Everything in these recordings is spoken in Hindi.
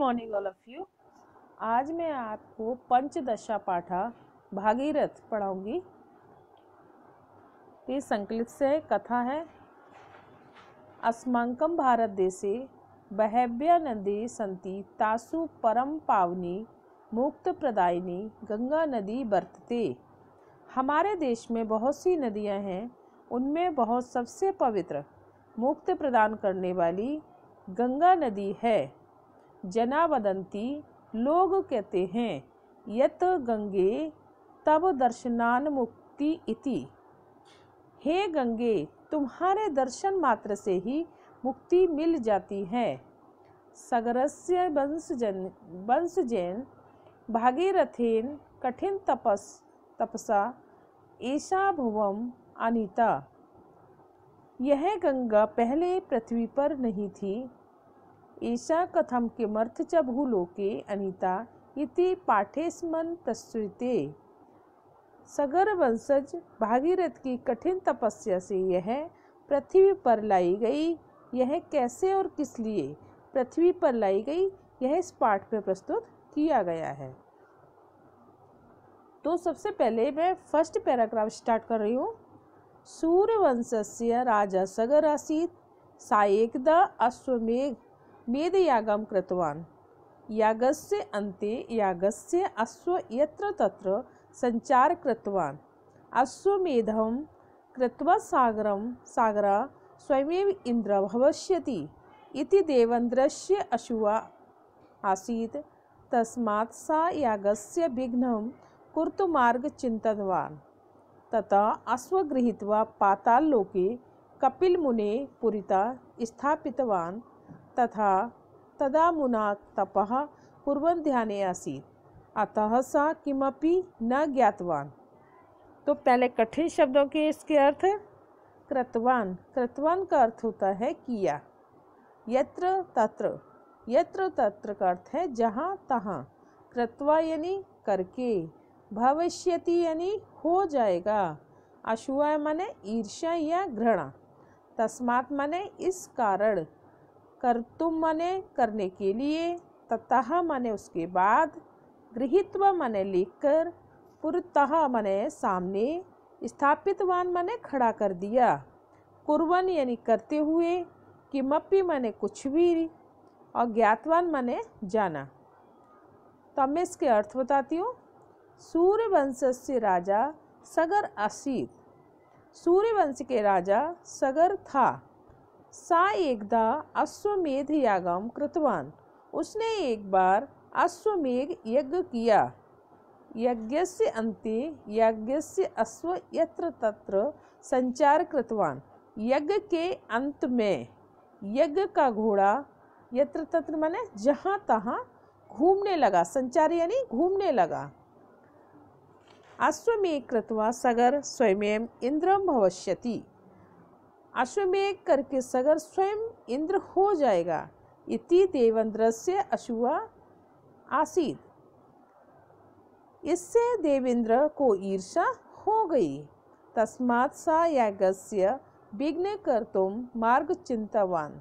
मॉर्निंग ऑल ऑफ़ यू आज मैं आपको पंचदशा पाठा भागीरथ पढ़ाऊँगी। ये संकलित से कथा है। अस्माकं भारत देशे बहव्य नदी संति तासु परम पावनी मुक्त प्रदायिनी गंगा नदी बरतते। हमारे देश में बहुत सी नदियाँ हैं। उनमें बहुत सबसे पवित्र मुक्त प्रदान करने वाली गंगा नदी है। जना वदंती लोग कहते हैं, यत गंगे तब दर्शनान मुक्ति इति। हे गंगे, तुम्हारे दर्शन मात्र से ही मुक्ति मिल जाती है। सगरस्य वंशजन वंशजैन भागीरथेन, कठिन तपस, तपसा ऐसा भुवम अनिता। यह गंगा पहले पृथ्वी पर नहीं थी ईशा कथम किमर्थ च भूलोके अनिता इति पाठेस्मन प्रस्तुते सगर वंशज भागीरथ की कठिन तपस्या से यह पृथ्वी पर लाई गई, यह कैसे और किस लिए पृथ्वी पर लाई गई, यह इस पाठ में प्रस्तुत किया गया है। तो सबसे पहले मैं फ़र्स्ट पैराग्राफ स्टार्ट कर रही हूँ। सूर्यवंशस्य राजा सगर आसीत सायकदा अश्वमेघ। मेधयागम कृतवान्। यागस्य अन्ते यागस्य अश्व यत्र तत्र संचार कृतवान्। अश्वमेधं कृत्वा सागरं, सागरा स्वयमेव इन्द्र भविष्यति इति देवेन्द्रस्य अशुवा आसीत्। तस्मात् सा यागस्य विघ्नं कर्तुमार्गचिन्ततवान् तथा अश्व गृहीत्वा पाताललोके कपिलमुने पुरिता स्थापितवान्। तथा तदा मुना तपः कुर्वन् ध्याने आसीत्। अतः सा किमपि न ज्ञातवान। तो पहले कठिन शब्दों के इसके अर्थ? कृतवान। कृतवान का अर्थ होता है किया। यत्र तत्र। यत्र तत्र का अर्थ है जहाँ तहाँ। कृतवा यानी करके। भविष्यति यानी हो जाएगा। अशुआ माने ईर्ष्या या घृणा। तस्मात माने इस कारण। कर्तुम मने करने के लिए। ततः माने उसके बाद गृहित्व माने लिखकर पुरतः माने सामने स्थापितवान माने खड़ा कर दिया। कुर्वन यानी करते हुए किमपि माने कुछ भी और ज्ञातवान माने जाना। तो मैं इसके अर्थ बताती हूँ सूर्यवंश से राजा सगर असीत। सूर्यवंश के राजा सगर था। सा एकदा अश्वमेध यागम कृतवान। उसने एक बार अश्वमेघ यज्ञ किया। यज्ञ से अंते यज्ञ से अश्व यत्र तत्र संचार कृतवान। यज्ञ के अंत में, यज्ञ का घोड़ा यत्र तत्र माने जहाँ तहाँ घूमने लगा। संचार यानी घूमने लगा। अश्वमेघ कृतवा सगर स्वयं इंद्रम भविष्यति। अश्वमेघ करके सगर स्वयं इंद्र हो जाएगा। इति देवेंद्र से अशुआ आसीत इससे देवेंद्र को ईर्षा हो गई। तस्मात् सा यागस्य विघ्न कर तुम मार्ग चिंतावान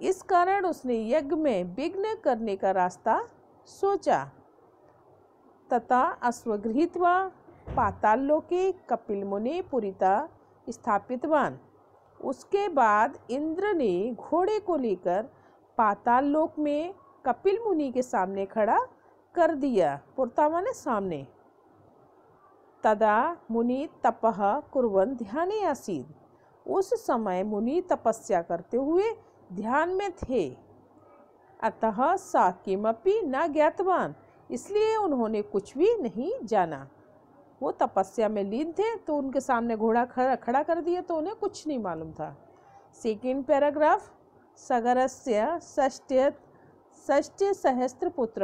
इस कारण उसने यज्ञ में विघ्न करने का रास्ता सोचा। तथा अश्वगृहित्वा पाताल लोके कपिल मुनि पुरिता स्थापितवान। उसके बाद इंद्र ने घोड़े को लेकर पाताल लोक में कपिल मुनि के सामने खड़ा कर दिया। पुरतावा ने सामने। तदा मुनि तपह कुरन ध्यान आसीद उस समय मुनि तपस्या करते हुए ध्यान में थे। अतः सा किमपि न ज्ञातवान, इसलिए उन्होंने कुछ भी नहीं जाना। वो तपस्या में लीन थे तो उनके सामने घोड़ा खड़ा खड़ा कर दिया तो उन्हें कुछ नहीं मालूम था। सेकेंड पैराग्राफ, सगरस्य षष्ट्य सहस्त्र पुत्र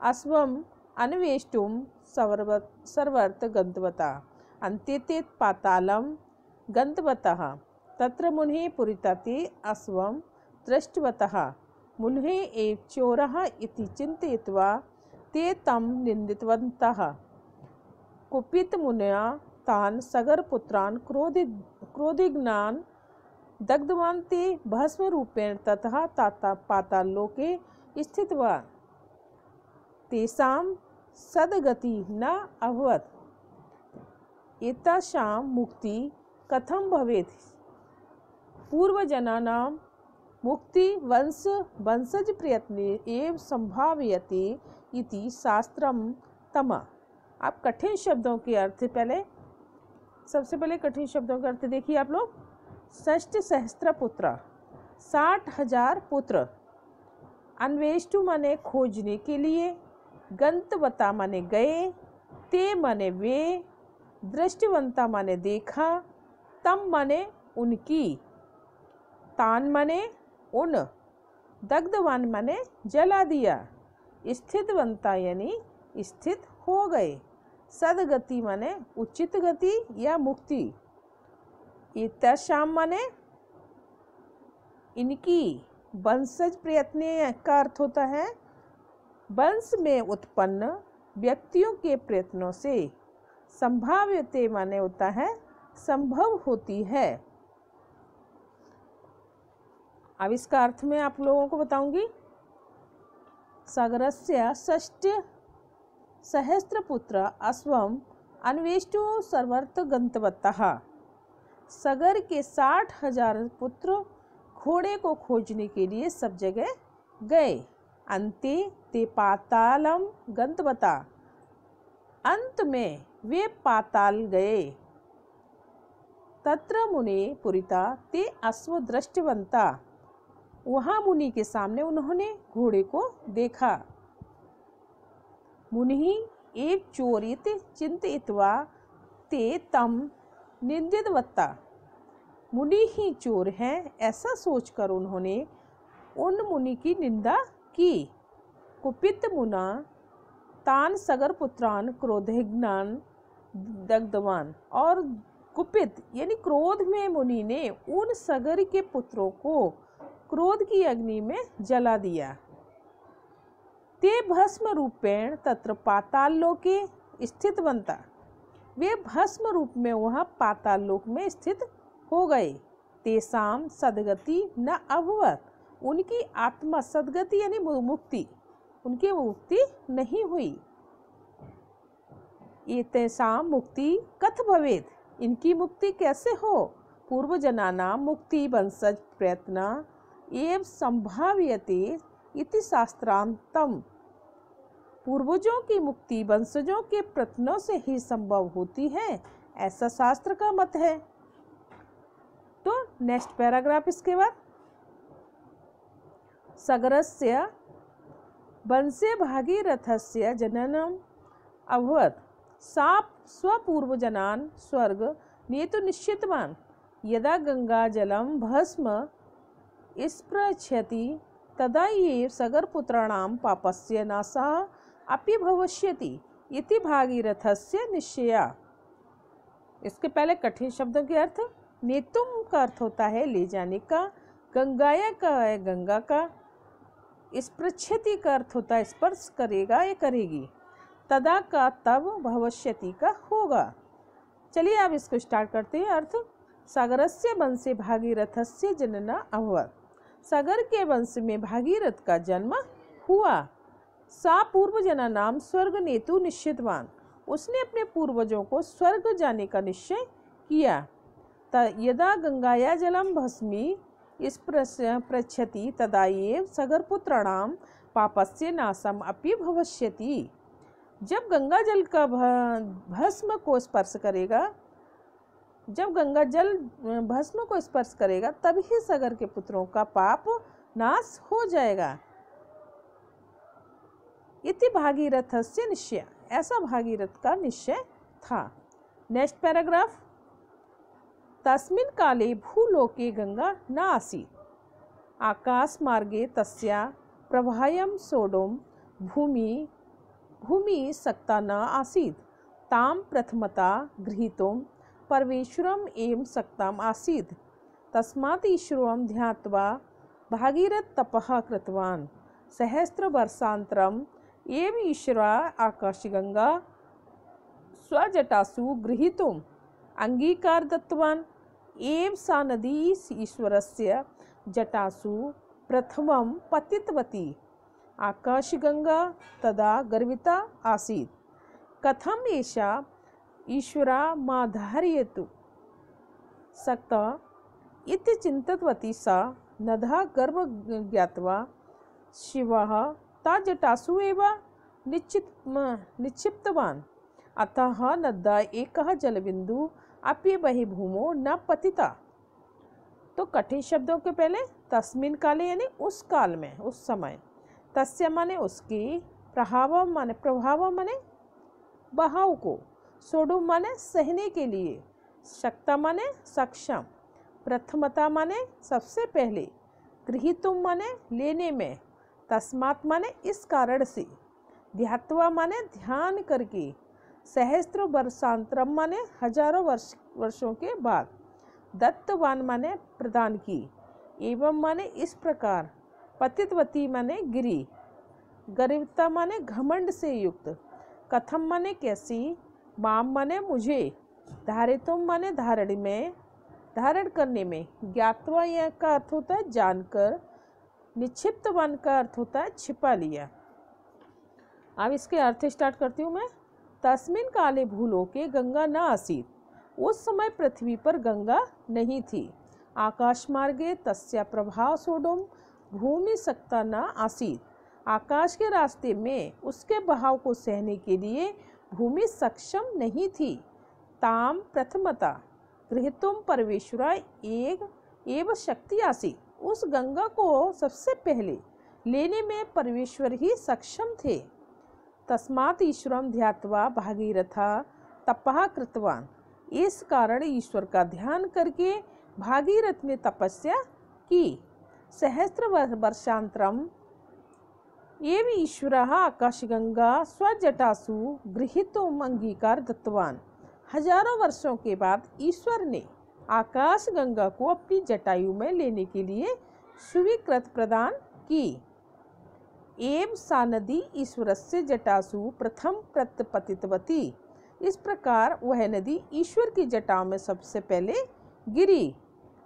अश्वम अन्वेष्टुम सर्वत सर्वर्त गंतवता अंत्य पातालम गंतवतः तत्र मुन्हे पुरितते अश्वम दृष्टवतः। मुन्हे एव चोरः चिन्तयित्वा ते तं निन्दितवन्तः। कुपित मुनया तान सगर पुत्रान क्रोधि क्रोधिज्ञान दग्धवान ते भस्म रूपेण तथा ताता पातालोके स्थितवान् तेषां सद्गति न अभवत्। एतासां मुक्ति कथं भवेत्? पूर्वजनानां मुक्ति वंश, वंशज प्रयत्न एवं संभाव्यते इति शास्त्रम तमा। आप कठिन शब्दों के अर्थ पहले, सबसे पहले कठिन शब्दों का अर्थ देखिए आप लोग। षष्ट सहस्त्र पुत्र, साठ हज़ार पुत्र। अन्वेष्टु माने खोजने के लिए गंतवता माने गए, ते माने वे, दृष्टिवंता माने देखा, तम माने उनकी, तान माने उन, दग्धवान माने जला दिया स्थितवंता यानी स्थित हो गए। सदगति माने उचित गति या मुक्ति। इत्याशाम माने इनकी वंशज प्रयत्न का अर्थ होता है, वंश में उत्पन्न व्यक्तियों के प्रयत्नों से संभाव्यते माने होता है, संभव होती है। अब इसका अर्थ मैं आप लोगों को बताऊँगी। सगरस्य षष्ट सहस्त्रपुत्र अश्वम अन्वेष्टु सर्वर्थ गंतवत्तः सगर के साठ हज़ार पुत्र घोड़े को खोजने के लिए सब जगह गए। अंते ते पातालम गंतवता। अंत में वे पाताल गए। तत्र मुने पुरिता ते अश्व दृष्टिवंता वहाँ मुनि के सामने उन्होंने घोड़े को देखा। मुनि एक चोरित चिंतितवा ते तम निंदितवत्ता मुनि ही चोर हैं, ऐसा सोचकर उन्होंने उन मुनि की निंदा की। कुपित मुना, तान सगर पुत्रान क्रोधज्ञान दग्धवान और कुपित, यानी क्रोध में मुनि ने उन सगर के पुत्रों को क्रोध की अग्नि में जला दिया। ते भस्म रूपेण तत्र पाताल लोके स्थित बनता। वे भस्म रूप में वह पाताल लोक में स्थित हो गए। तेसाम सदगति न अभवत। उनकी आत्मा सदगति यानी मुक्ति। उनकी मुक्ति नहीं हुई। ये तेसाम मुक्ति कथ भवेद इनकी मुक्ति कैसे हो? पूर्व जनाना मुक्ति वंशज प्रयत्न एवं संभाव्यते इति शास्त्रांतम। पूर्वजों की मुक्ति वंशजों के प्रत्नों से ही संभव होती है, ऐसा शास्त्र का मत है। तो नेक्स्ट पैराग्राफ इसके बाद। सगरस्य वंशे भागीरथस्य जननम अभवत। सा स्वपूर्वजनान स्वर्ग नेतु निश्चितवान। यदा गंगा जलम भस्म स्पृच्छति तदा ये सगरपुत्राणां पापस्य नाशः अपि भविष्यति, इति भागीरथस्य निश्चया। इसके पहले कठिन शब्दों के अर्थ, नेतुम का अर्थ होता है ले जाने का, गंगाया का है गंगा का स्पृच्छति का अर्थ होता है स्पर्श करेगा या करेगी, तदा का तब भविष्यति का होगा। चलिए अब इसको स्टार्ट करते हैं। अर्थ, सागरस्य वंशे भागीरथस्य जनना अभवत। सागर के वंश में भागीरथ का जन्म हुआ। सा पूर्व जना नाम स्वर्ग नेतु निश्चितवान। उसने अपने पूर्वजों को स्वर्ग जाने का निश्चय किया। यदा गंगाया जलम भस्मी, इस पृछति तदा ये सगरपुत्राणाम पापस्य नाशम अपि भविष्यति। जब गंगा जल का भस्म को स्पर्श करेगा, जब गंगा जल, भस्म को स्पर्श करेगा, तभी सगर के पुत्रों का पाप नाश हो जाएगा। इति भागीरथ से निश्चय। ऐसा भागीरथ का निश्चय था। नेक्स्ट पैराग्राफ तस्मिन काले भूलोके गंगा न आसी आकाश मार्गे तस्या प्रभायम सोडोम भूमि भूमि सक्ता न आसीत्। ताम प्रथमता गृहीतों परमेश्वरम एवं सक्ताम आसीद तस्मात् ईश्वरम ध्यात्वा भागीरथ तपः कृतवान। सहस्त्र वर्षांतरम एवं ईश्वरा आकाशगंगा स्वजटासु गृहीतुम अंगीकार दत्तवान एव सा नदी ईश्वरस्य जटासु प्रथमं पतितवती आकाशगंगा तदा गर्विता आसीत् कथम एषा ईश्वरा माधारयतु सक्ता इति चिन्ततवती सा नधा गर्भ ज्ञात्वा शिवः ता जटासु एव निश्चित निक्षिप्तवान। अतः नद्दा एक जलबिंदु अपि बहिर्भूमो न पतिता। तो कठिन शब्दों के पहले तस्मिन काले यानी उस काल में, उस समय। तस्य माने उसकी प्रभाव माने प्रभाव माने बहाव को। सोडु माने सहने के लिए। शक्ता माने सक्षम। प्रथमता माने सबसे पहले। गृहितुम माने लेने में। तस्मात माने इस कारण से ध्यात्वा माने ध्यान करके सहस्त्र वर्षांतरम माने हज़ारों वर्ष, वर्षों के बाद दत्तवान माने प्रदान की। एवं माने इस प्रकार पतितवती माने गिरी। गरीबता माने घमंड से युक्त। कथम माने कैसी? माम माने मुझे। धारितुम माने धारण में, धारण करने में ज्ञातवा यह का अर्थ होता है जानकर निक्षिप्त वन का अर्थ होता है छिपा लिया। अब इसके अर्थ स्टार्ट करती हूँ मैं। तस्मिन काले भूलो के गंगा न आसीत। उस समय पृथ्वी पर गंगा नहीं थी। आकाश मार्गे तस्या प्रभाव सोडुम, भूमि सकता न आसीत। आकाश के रास्ते में उसके बहाव को सहने के लिए भूमि सक्षम नहीं थी। ताम प्रथमता, गृहतुम परमेश्वरा एक, एवं शक्ति आसी उस गंगा को सबसे पहले लेने में परमेश्वर ही सक्षम थे। तस्मात ईश्वरम ध्यात्वा भागीरथा तपहा कृतवान। इस कारण ईश्वर का ध्यान करके भागीरथ ने तपस्या की। सहस्त्र वर्षांतरम। एवं ईश्वर आकाशगंगा, स्वजटासु गृहितो अंगीकार दत्तवान। हज़ारों वर्षों के बाद ईश्वर ने आकाश गंगा को अपनी जटायु में लेने के लिए स्वीकृत प्रदान की। एव सा नदी ईश्वर से जटासु प्रथम प्रत्यपतितवती इस प्रकार वह नदी ईश्वर की जटाओं में सबसे पहले गिरी।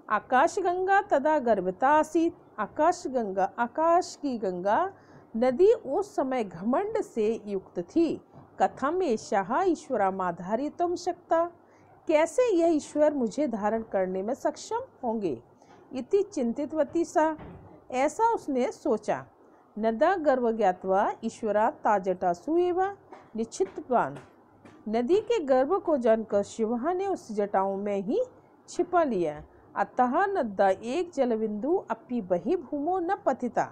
आकाश गंगा तदा गर्भता आसीत। आकाश गंगा आकाश की गंगा नदी उस समय घमंड से युक्त थी। कथम ऐसा ईश्वरा माधारितम शक्ता। कैसे यह ईश्वर मुझे धारण करने में सक्षम होंगे? इति चिंतितवती सा। ऐसा उसने सोचा। नदा गर्भ ज्ञातवा ईश्वरा ताजटा सुएवा निश्चितवान नदी के गर्भ को जानकर शिवा ने उस जटाओं में ही छिपा लिया। अतः नद्दा एक जलबिंदु अपनी बही भूमो न पतिता।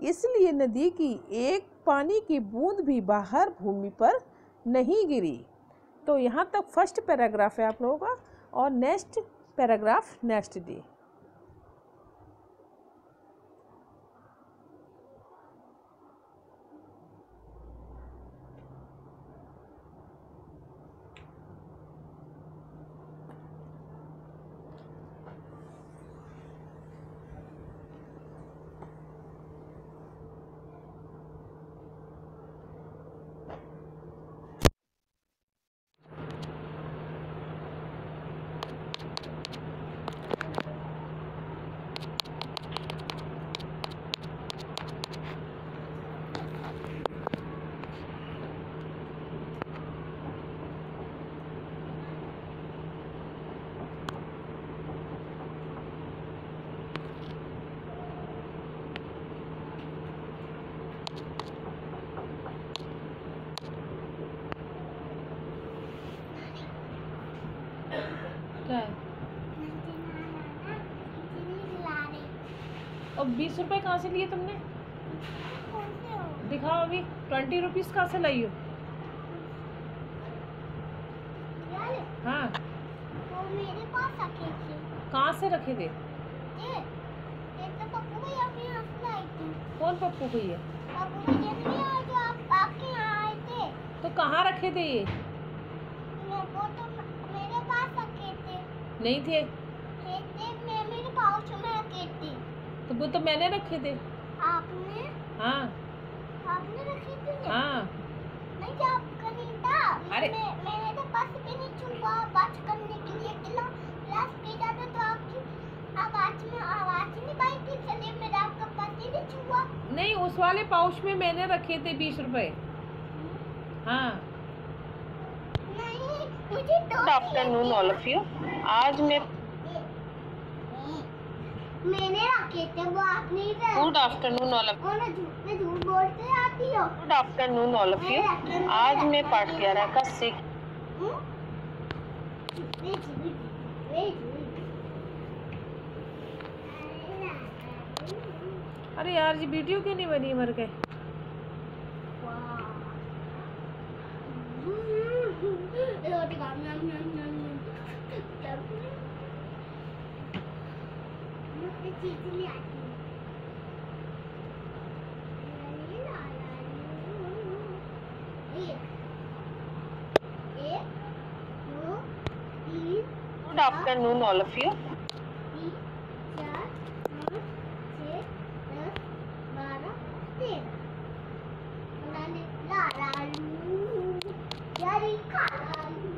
इसलिए नदी की एक पानी की बूंद भी बाहर भूमि पर नहीं गिरी। तो यहाँ तक फ़र्स्ट पैराग्राफ है आप लोगों का और नेक्स्ट पैराग्राफ नेक्स्ट डे और बीस रुपए कहाँ से लिए तुमने? दिखाओ अभी ट्वेंटी रुपीज़ कहाँ से लाई हो? हाँ। मेरे पास रखे थे कहाँ से रखे थे? ये ये तो कौन पप्पू भैया आए थे तो कहाँ रखे थे ये? वो तो मेरे पास रखे थे। नहीं थे थे मैं मेरे पाउच में रखे थे तो वो तो मैंने रखे थे। आपने? हाँ। आपने रखे थे? हाँ। नहीं जब कनीता अरे। मैं मैंने तो बस नहीं छुपा बच करने के लिए किला क्लास के जाते तो आपकी आवाज़ में आवाज़ ही नहीं भाई कि चलिए मेरा आपका पति नहीं छुआ नहीं उस वाले पाउच में मैंने रखे थे बीस रुपए। हाँ। नहीं मुझे दो good afternoon all of you आज मैं मैंने रखे थे वो आपने ही गुड आफ्टरनून ऑल ऑफ़ झूठ मैं झूठ बोलते आती हो? Good afternoon all of you आज मैं पार्ट ग्यारह का सीख हम्म? अरे यार जी वीडियो क्यों नहीं बनी मर के रोटी खा नम नम नम नम मुझे चीज़ ले आती है एक एक दो तीन good afternoon all of you तीन चार पाँच छः दस बारह तेरह बनाने ला लालू यारी खा लालू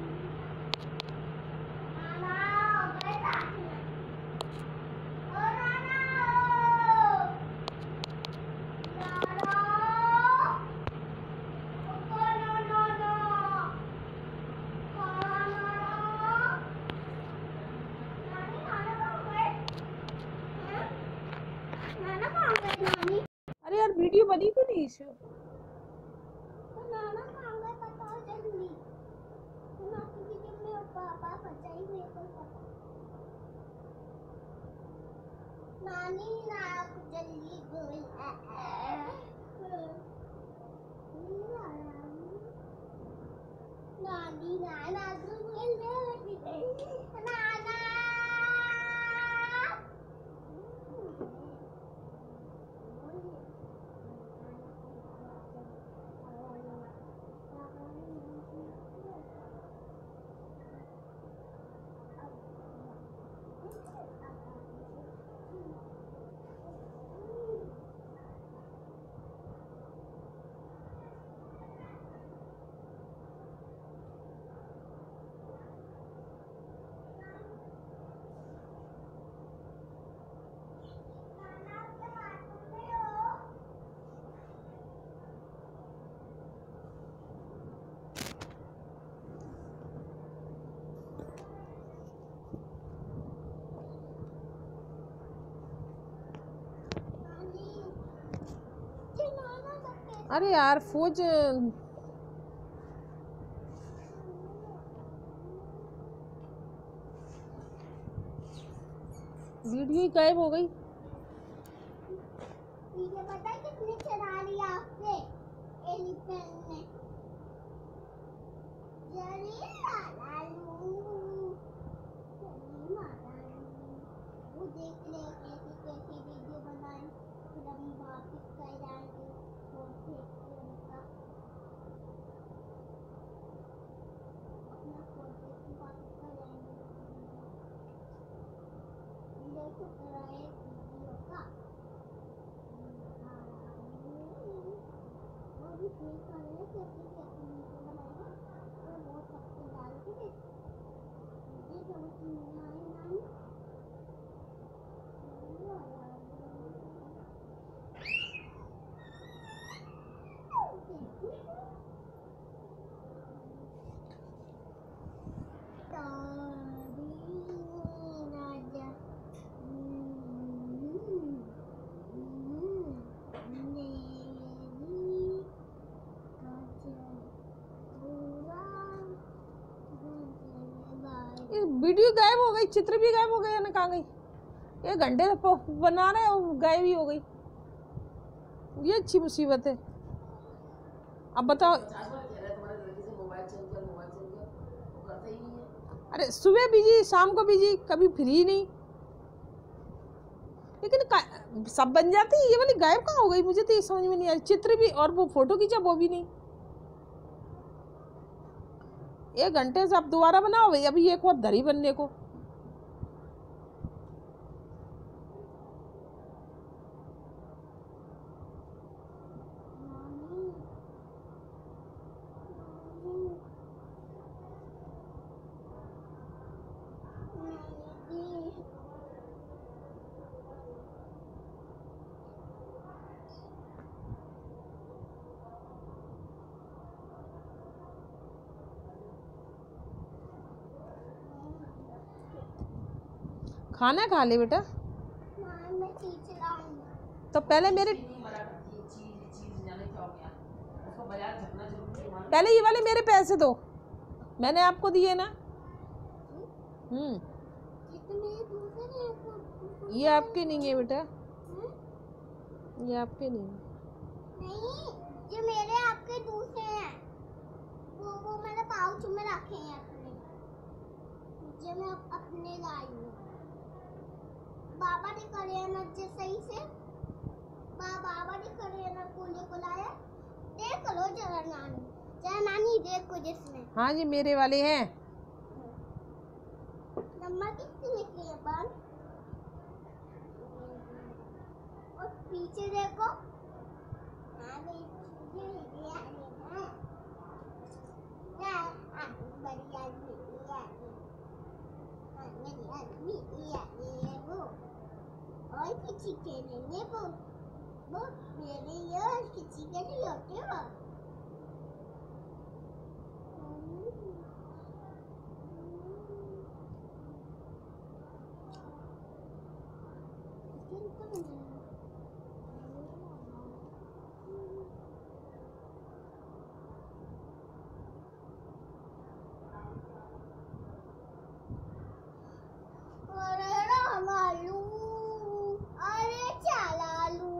नाना गए साथ में ओ नाना नाना ओ नो नो नो नाना नानी नाना कहाँ गए हाँ? नाना कहाँ गए नानी अरे यार, वीडियो बनी क्यों नहीं इसे तो नाना बताओ जल्दी। ना पता। नानी ना जल्दी बोल नानी, नाना तू बोल नाना अरे यार फौज वीडियो ही गायब हो गई। देख ले कैसी कैसी वीडियो बनाए फिर हम वापस कर आएँगे और देखते उनका अपना फ़ोटो की वापस कर आएँगे देखो कराए वीडियो का वो भी ठीक कर रहे हैं कैसे कैसे वीडियो बनाएगा और वो सबसे डाल के दे ये समझ नहीं आए नानी राजा ये वीडियो गायब हो गई, चित्र भी गायब हो गया ना कहाँ गई? ये घंटे बना रहे और गायब ही हो गई। ये अच्छी मुसीबत है। अब बताओ। अरे, सुबह बिज़ी, शाम को बिज़ी, कभी फ्री नहीं। लेकिन सब बन जाती है, ये वाली गायब कहाँ हो गई? मुझे तो ये समझ में नहीं आ रही। चित्र भी, और वो फ़ोटो खींचा, वो भी नहीं। एक घंटे से आप दोबारा बनाओ भाई अभी एक और दरी बनने को। खाना खा ले बेटा। माँ मैं चीज़ लाऊँगी। तो पहले मेरे पहले ये वाले मेरे पैसे दो। मैंने आपको दिए ना। हम्म। ये आपके नहीं है बेटा। हम्म? ये आपके नहीं है। नहीं ये मेरे आपके दूसरे हैं। वो वो मैंने पाउच में रखे हैं अपने। ये मैं अप- अपने लाई हूँ। बाबा ने करे ना सही से बा बाबा ने करे ना को लाया देख लो जरा नानी जरा नानी देखो जिसमें। हाँ जी मेरे वाले हैं। नंबर कितने निकले हैं पान और पीछे देखो। बढ़िया ये आगे हाँ मेरी आदमी ये आगे ये वो और किसी के नहीं है वो वो मेरे ये और किसी के नहीं होते वो अरे रामालू अरे चालालू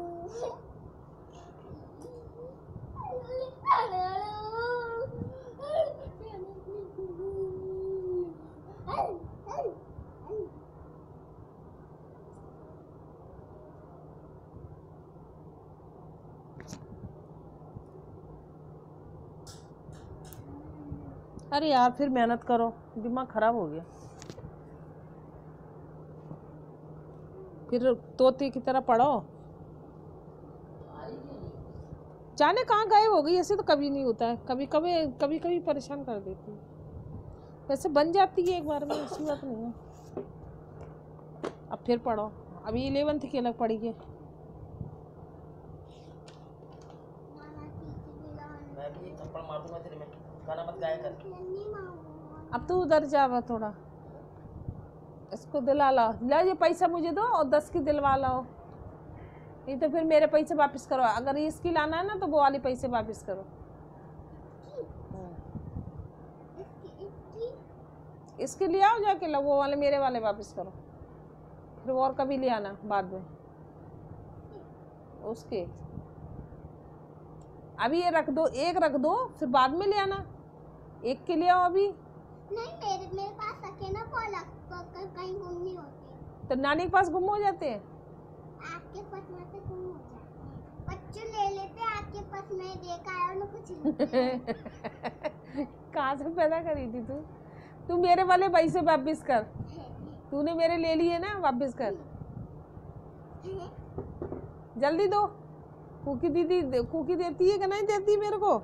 अरे यार फिर मेहनत करो। दिमाग खराब हो गया। फिर तोते की तरह पढ़ो। जाने कहाँ गायब हो गई ऐसे तो कभी नहीं होता है। कभी कभी कभी कभी परेशान कर देती है। वैसे बन जाती है एक बार में ऐसी बात नहीं है। अब फिर पढ़ो। अभी इलेवेंथ की अलग पढ़ी है। मैं भी एक थप्पड़ मार दूँगा तेरे में। गाना मत गाया कर। अब तो उधर जावा थोड़ा। इसको दिला लाओ। ला ये पैसा मुझे दो और दस की दिलवा लाओ। नहीं तो फिर मेरे पैसे वापस करो। अगर इसकी लाना है ना तो वो वाले पैसे वापस करो। इसके लिए आओ जाके, लो वो वाले मेरे वाले वापस करो। फिर और कभी ले आना बाद में। उसके। अभी ये रख दो, एक रख दो, फिर बाद में ले आना। एक के लिए आओ अभी। नहीं मेरे मेरे पास वो कहीं गुम नहीं होते तो नानी के पास गुम हो जाते हैं? आपके पास से गुम हो जाते बच्चे ले लेते आपके पास मैं देखा है ना कुछ कहाँ से पैदा करी थी तू। तू मेरे वाले पैसे वापिस कर। तूने मेरे ले लिए ना वापिस कर। जल्दी दो। कुकी दीदी कुकी देती है कि नहीं देती मेरे को?